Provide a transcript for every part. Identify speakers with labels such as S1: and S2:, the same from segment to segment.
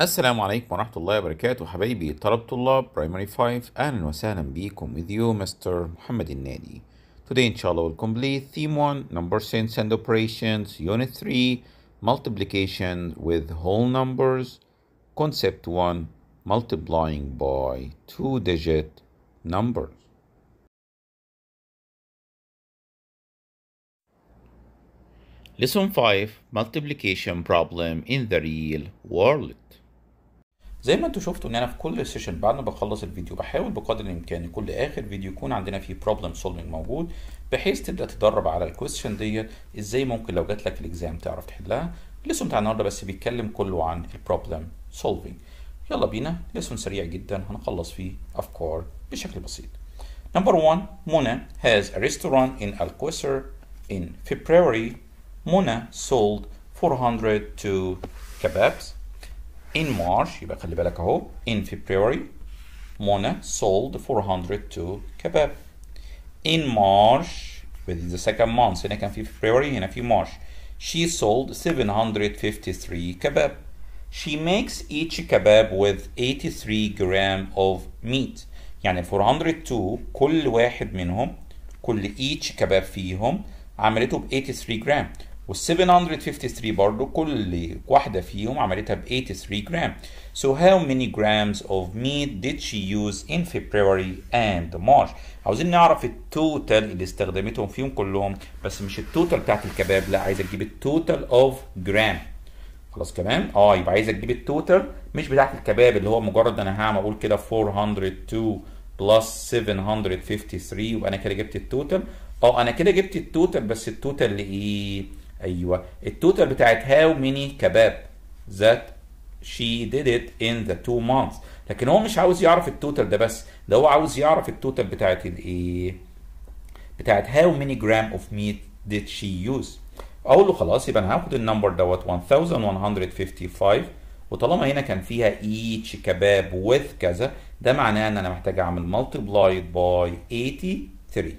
S1: السلام عليكم ورحمة الله وبركاته حبايبي طلب طلاب Primary 5 أهلا وسهلا بيكم with you Mr. محمد النادي Today inshallah we'll complete theme 1 number sense and operations unit 3 multiplication with whole numbers concept 1 multiplying by two digit numbers Lesson 5 Multiplication problem in the real world زي ما أنتوا شفتوا ان أنا في كل session بعد ما بخلص الفيديو بحاول بقدر الامكان كل آخر فيديو يكون عندنا فيه problem solving موجود بحيث تبدأ تدرب على ال question ديت إزاي ممكن لو جات لك في ال exam تعرف تحلها ال lesson بتاع النهارده بس بيتكلم كله عن ال problem solving يلا بينا lesson سريع جدا هنخلص فيه افكار بشكل بسيط Number one, Mona has a restaurant in Alquisir. In February, Mona sold 402 kebabs. In March, يبقى خلي بالك اهو. In February, Mona sold 402 kebab. In March, within the second month, هنا كان في February هنا في March. She sold 753 kebab. She makes each kebab with 83 gram of meat. يعني 402 كل واحد منهم كل each كباب فيهم عملته ب 83 جرام وال 753 برضو كل واحدة فيهم عملتها ب 83 جرام. So how many grams of meat did she use in February and March? عاوزين نعرف ال total اللي استخدمتهم فيهم كلهم بس مش ال total بتاعت الكباب لا عايزة تجيب ال total of gram. خلاص كمان آه يبقى عايزة تجيب ال total مش بتاعت الكباب اللي هو مجرد أنا هعمل أقول كده 402 plus 753 يبقى أنا كده جبت ال total آه أنا كده جبت ال total بس ال total لايه أيوه. ال total بتاعت how many kebab that she did it in the two months. لكن هو مش عاوز يعرف ال total ده بس. ده هو عاوز يعرف التوتال بتاعت الايه بتاعت how many gram of meat did she use. أقول له خلاص يبقى أنا هاخد ال number دوت 1155 وطالما هنا كان فيها each kebab with كذا ده معناه إن أنا محتاج أعمل multiplied by 83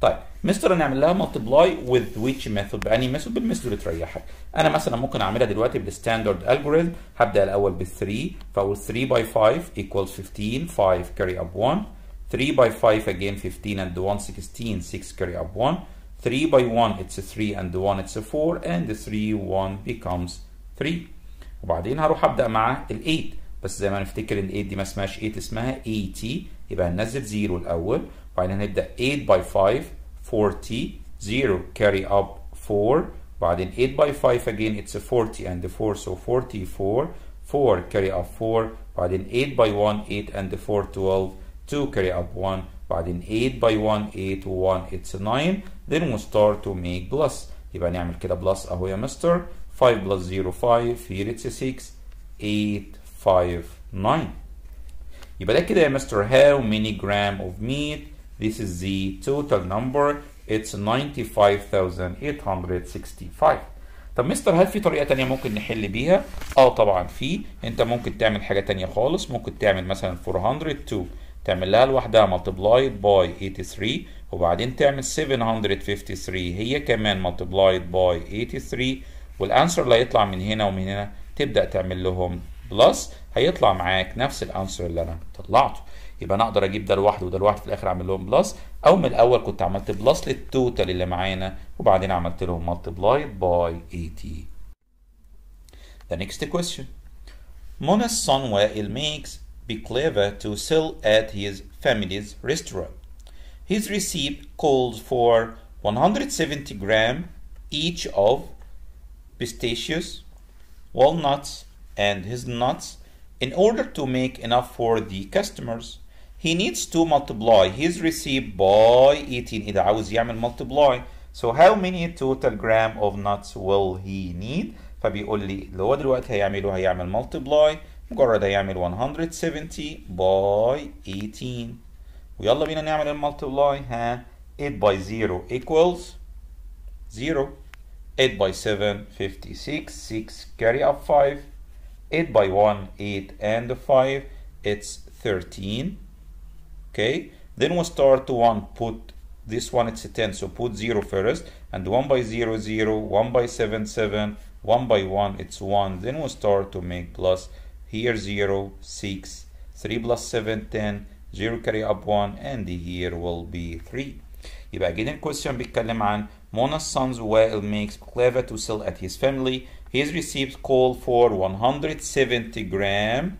S1: طيب مستر نعمل لها multiply with which method ب any method بال method اللي تريحك. أنا مثلا ممكن أعملها دلوقتي بال standard algorithm هبدأ الأول بال 3 فأقول 3 by 5 equals 15 5 carry up 1 3 by 5 again 15 and 1 16 6 carry up 1 3 by 1 it's 3 and 1 it's 4 and 3 1 becomes 3 وبعدين هروح أبدأ مع ال 8 بس زي ما نفتكر ال 8 دي ما اسمهاش 8 اسمها 80 يبقى هننزل 0 الأول. وبعدين هنبدأ 8 by 5 40 0 carry up 4 بعدين 8 by 5 again it's 40 and 4 so 44 4 carry up 4 بعدين 8 by 1 8 and 4 12 2 carry up 1 بعدين 8 by 1 8 1 it's 9 then we start to make plus يبقى نعمل كده plus اهو يا مستر 5 plus 0 5 here it's 6 8 5 9 يبقى ده كده يا مستر how many gram of meat this is the total number. It's 95865 طب مستر هل في طريقة تانية ممكن نحل بيها؟ آه طبعا في. أنت ممكن تعمل حاجة تانية خالص. ممكن تعمل مثلا 402 تعمل لها لوحدها multiplied by 83 وبعدين تعمل 753 هي كمان multiplied by 83 وال answer اللي هيطلع من هنا ومن هنا. تبدأ تعمل لهم plus هيطلع معاك نفس ال answer اللي أنا طلعته. يبقى أنا أقدر أجيب ده لوحده وده لوحده في الآخر أعمل لهم plus. أو من الأول كنت عملت plus لل total اللي معانا وبعدين عملت لهم multiply by 80 the next question منى الصن وائل ميكس بي كليفر تو سيل ات هيز فاميليز ريستورانت His receipt calls for 170 جرام each of pistachios, walnuts, and his nuts in order to make enough for the customers. He needs to multiply his receipt by 18 إذا عاوز يعمل multiply. So how many total gram of nuts will he need? فبيقول لي اللي هو دلوقتي هيعمله هيعمل multiply مجرد هيعمل 170 by 18 ويلا بينا نعمل المالتبلاي ها 8 by 0 equals 0 8 by 7 56 6 carry up 5 8 by 1 8 and 5 it's 13 okay then we'll start to 1 put this one it's a 10 so put 0 first and 1 by 0 0 1 by 7 7 1 by 1 it's 1 then we'll start to make plus here 0 6 3 plus 7 10 0 carry up 1 and here will be 3 يبقى again الكويستشن بيتكلم عن Mona's sons Wael makes baklava to sell at his family his receipts call for 170 gram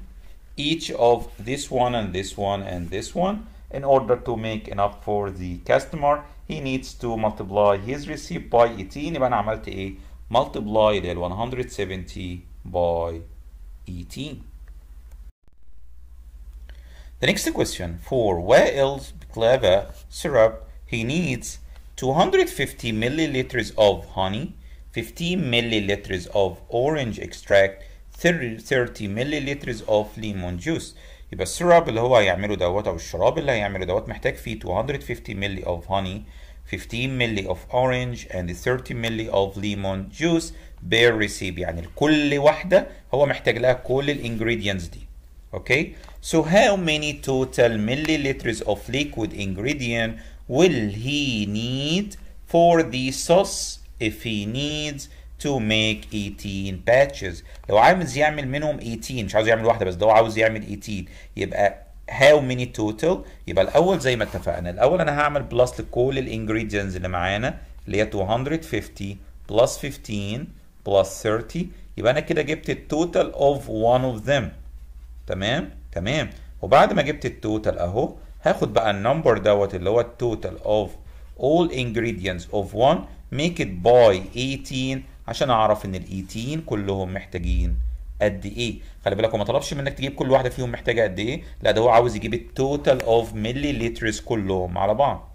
S1: each of this one and this one and this one in order to make enough for the customer he needs to multiply his receipt by 18 يبقى انا عملت ايه multiply لل 170 by 18 The next question for Wael's baklava syrup he needs 250 milliliters of honey 15 milliliters of orange extract 30 30 milliliters of lemon juice يبقى السيراب اللي هو هيعمله دوت او الشراب اللي هيعمله دوت محتاج فيه 250 مللي of honey 15 مللي of orange and 30 مللي of lemon juice bear recipe يعني لكل واحدة هو محتاج لها كل الانجريدينتس دي okay so how many total milliliters of liquid ingredient will he need for the sauce if he needs to make 18 batches. لو عاوز يعمل منهم 18 مش عاوز يعمل واحدة بس ده هو عاوز يعمل 18 يبقى how many total يبقى الأول زي ما اتفقنا الأول أنا هعمل plus لكل ال ingredients اللي معانا اللي هي 250 plus 15 plus 30 يبقى أنا كده جبت ال total of one of them. تمام؟ تمام. وبعد ما جبت ال total أهو هاخد بقى ال number دوت اللي هو ال total of all ingredients of one make it by 18 عشان أعرف إن ال 18 كلهم محتاجين قد إيه. خلي بالك هو ما طلبش منك تجيب كل واحدة فيهم محتاجة قد إيه. لا ده هو عاوز يجيب ال total of milliliters كلهم على بعض.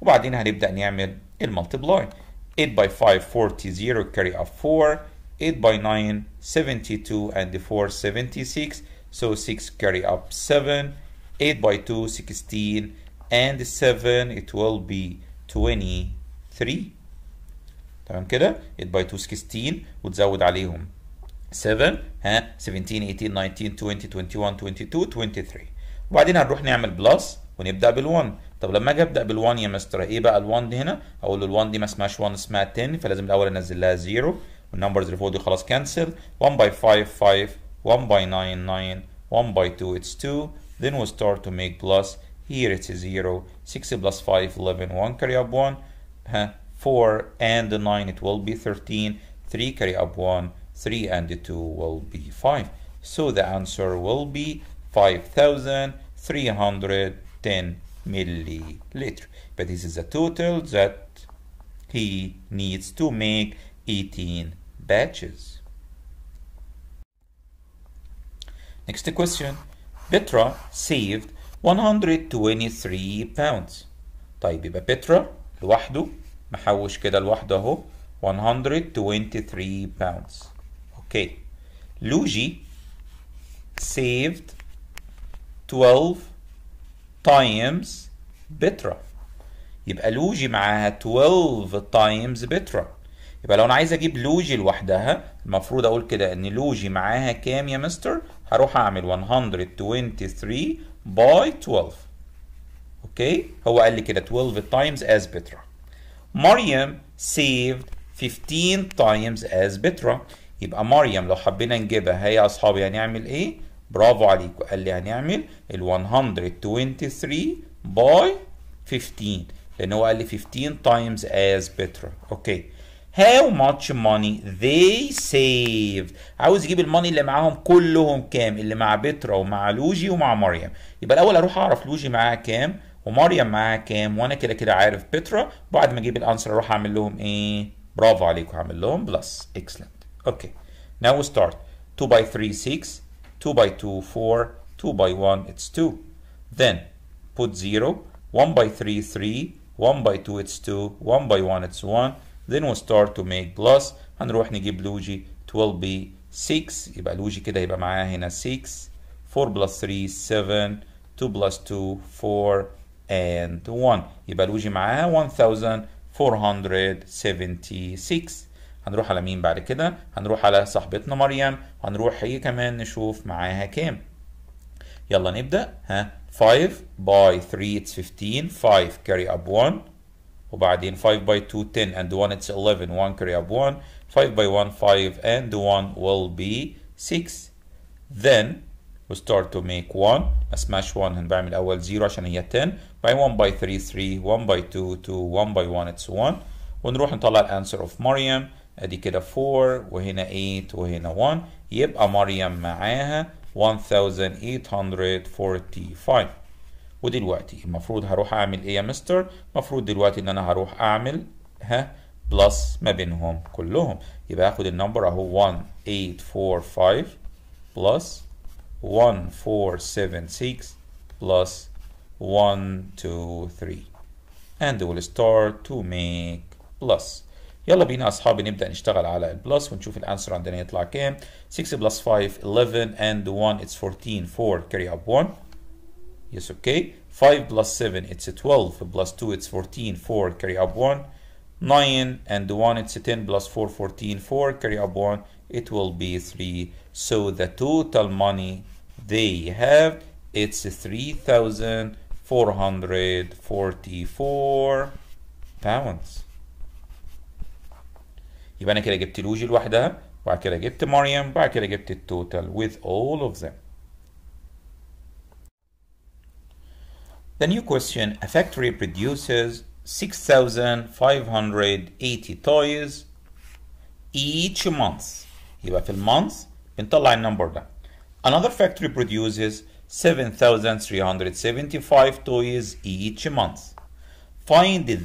S1: وبعدين هنبدأ نعمل ال multiply 8 by 5 40 0 carry up 4 8 by 9 72 and 4 76 so 6 carry up 7 8 by 2 16 and 7 it will be 23 تمام كده؟ 8 by 2 16 وتزود عليهم 7 ها 17 18 19 20 21 22 23 وبعدين هنروح نعمل plus ونبدأ بال1 طب لما أجي أبدأ بال1 يا مستر إيه بقى ال1 دي هنا؟ أقول ال1 دي ما اسمهاش 1 اسمها 10 فلازم الأول أنزل لها 0 وال numbers اللي فوق دي خلاص cancel 1 by 5 5 1 by 9 9 1 by 2 it's 2 then we start to make plus. Here it's 0 6 plus 5 11 1 carry up 1 ها 4 and 9 it will be 13 3 carry up 1 3 and 2 will be 5 so the answer will be 5310 milliliter but this is the total that he needs to make 18 batches next question Petra saved 123 pounds طيب يبقى بترا لوحده محوش كده لوحده اهو. 123 pounds. okay لوجي saved 12 times بترا يبقى لوجي معاها 12 times بترا يبقى لو أنا عايز أجيب لوجي لوحدها المفروض أقول كده إن لوجي معاها كام يا مستر؟ هروح أعمل 123 by 12 okay هو قال لي كده 12 times as بترا مريم saved 15 times as بترا يبقى مريم لو حبينا نجيبها هي يا اصحابي هنعمل إيه؟ برافو عليكم. قال لي هنعمل ال 123 by 15 لأن هو قال لي 15 times as بترا okay how much money they saved عاوز يجيب ال money اللي معاهم كلهم كام؟ اللي مع بترا ومع لوجي ومع مريم. يبقى الأول أروح أعرف لوجي معاها كام؟ ومريم معاها كام؟ وأنا كده كده عارف بترا بعد ما أجيب ال answer أروح أعمل لهم إيه؟ برافو عليكم هعمل لهم plus. Okay. Now we start. 2 by 3 6 2 by 2 4 2 by 1 it's 2 then put 0 1 by 3 3 1 by 2 it's 2 1 by 1 it's 1 then we start to make plus. هنروح نجيب لوجي 12 be 6 يبقى لوجي كده يبقى معاها هنا 6 4 plus 3 7 2 plus 2 4 and 1 يبقى لوجي معاها 1476 هنروح على مين بعد كده؟ هنروح على صاحبتنا مريم. هنروح هي كمان نشوف معاها كام. يلا نبدأ. ها 5 by 3 it's 15 5 carry up 1 وبعدين 5 by 2 10 and 1 it's 11 1 carry up 1 5 by 1 5 and 1 will be 6 then start to make 1 ما اسمهاش 1 هنعمل الأول 0 عشان هي 10 by 1 by 3 3 1 by 2 2 1 by 1 it's 1 ونروح نطلع ال answer of مريم. أدي كده 4 وهنا 8 وهنا 1 يبقى مريم معاها 1845 ودلوقتي المفروض هروح أعمل إيه يا مستر المفروض دلوقتي إن أنا هروح أعمل ها plus ما بينهم كلهم. يبقى هاخد ال number أهو 1845 plus 1476 plus 1 2 3 and we'll start to make plus يلا بينا اصحابي نبدا نشتغل على البلس ونشوف الانسر عندنا يطلع كام 6 plus 5 11 and 1 it's 14 4 carry up 1 yes okay 5 plus 7 it's 12 plus 2 it's 14 4 carry up 1 9 and 1 it's 10 plus 4 14 4 carry up 1 it will be 3 so the total money they have it's 3444 pounds يبقى انا كده جبت لوجي لوحدها وبعد كده جبت مريم وبعد كده جبت التوتال with all of them The new question a factory produces 6580 toys each month يبقى في المانث بنطلع النمبر ده Another factory produces 7,375 toys each month. Find the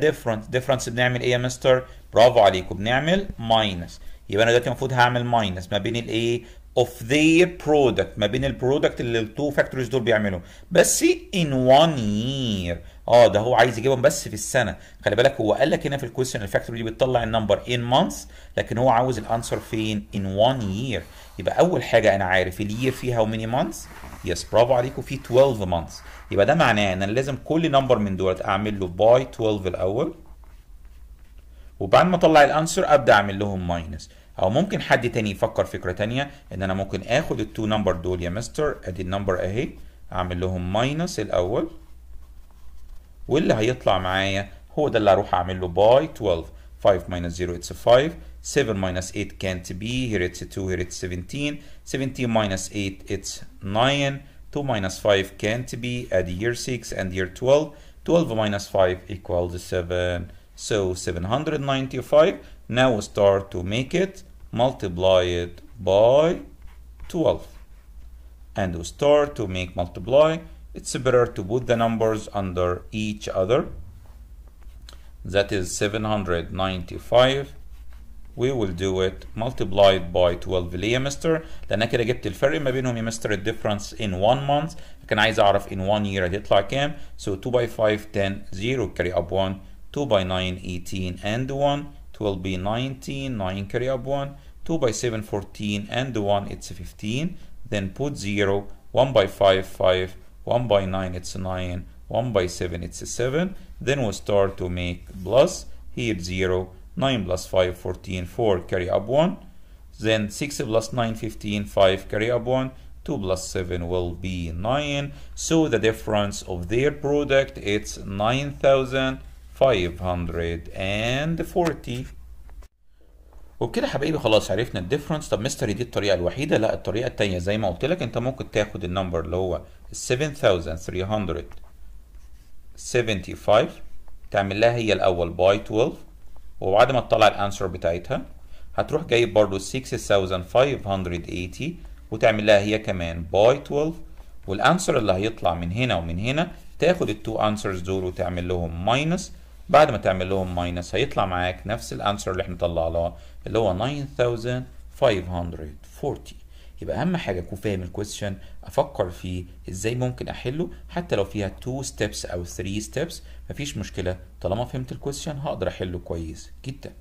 S1: difference. difference بنعمل ايه يا مستر؟ برافو عليكم بنعمل minus. يبقى انا دلوقتي المفروض هعمل minus ما بين الايه؟ of their product ما بين البرودكت اللي التو فاكتوريز دول بيعملوا بس in one year آه ده هو عايز يجيبهم بس في السنة. خلي بالك هو قال لك هنا في ال question ال factory دي بتطلع ال number in months لكن هو عاوز ال answer فين؟ in one year. يبقى أول حاجة أنا عارف ال year فيها how many months yes برافو عليكم في 12 months. يبقى ده معناه إن أنا لازم كل number من دولت أعمل له by 12 الأول. وبعد ما أطلع ال answer أبدأ أعمل لهم minus أو ممكن حد تاني يفكر فكرة تانية إن أنا ممكن آخد ال two number دول يا مستر أدي ال number أهي أعمل لهم ماينس الأول. واللي هيطلع معايا هو ده اللي هروح اعمل له باي 12 5 minus 0 it's 5 7 minus 8 can't be here it's 2 here it's 17 17 minus 8 it's 9 2 minus 5 can't be add year 6 and year 12 12 minus 5 equals 7 so 795 now we start to make it multiply it by 12 and we start to make multiply it's better to put the numbers under each other that is 795 we will do it multiplied by 12 ليه يا مستر؟ لأن أنا كده جبت الفرق ما بينهم يا مستر الديفرنس in one month لكن عايز أعرف in one year هتطلع كام؟ so 2 by 5 10 0 carry up 1 2 by 9 18 and 1 12 be 19 9 carry up 1 2 by 7 14 and 1 it's 15 then put 0 1 by 5 5 1 by 9 it's 9 1 by 7 it's 7 then we'll start to make plus. Here 0 9 plus 5 14 4 carry up 1 then 6 plus 9 15 5 carry up 1 2 plus 7 will be 9 so the difference of their product it's 9540 وبكده حبايبي خلاص عرفنا ال difference طب مستر دي الطريقة الوحيدة. لا الطريقة التانية زي ما قلت لك انت ممكن تاخد ال number اللي هو 7375 تعمل لها هي الأول by 12 وبعد ما تطلع ال answer بتاعتها هتروح جايب برضو 6580 وتعمل لها هي كمان by 12 وال answer اللي هيطلع من هنا ومن هنا تاخد ال two answers دول وتعمل لهم minus بعد ما تعمل لهم minus هيطلع معاك نفس ال answer اللي إحنا طلعناه اللي هو 9540 يبقى أهم حاجة أكون فاهم ال question أفكر فيه إزاي ممكن أحله حتى لو فيها 2 steps أو 3 steps مفيش مشكلة طالما فهمت ال question هقدر أحله كويس جدا.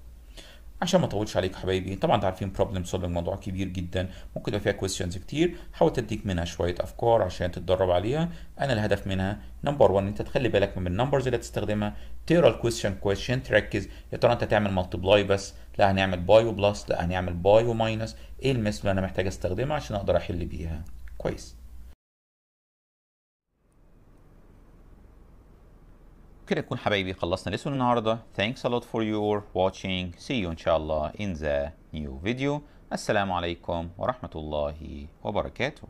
S1: عشان ما اطولش عليكم حبايبي. طبعا أنتوا عارفين problem solving موضوع كبير جدا. ممكن يبقى فيها كويستشنز كتير. حاولت اديك منها شوية أفكار عشان تتدرب عليها. أنا الهدف منها number 1 إنت تخلي بالك من ال numbers اللي هتستخدمها تقرأ ال question question تركز. يا ترى أنت تعمل multiply بس لا هنعمل by و plus لا هنعمل by و minus إيه ال method اللي أنا محتاج أستخدمها عشان أقدر أحل بيها؟ كويس. كده نكون حبايبي خلصنا lesson النهارده. Thanks a lot for your watching. See you إن شاء الله in the new video. السلام عليكم ورحمة الله وبركاته.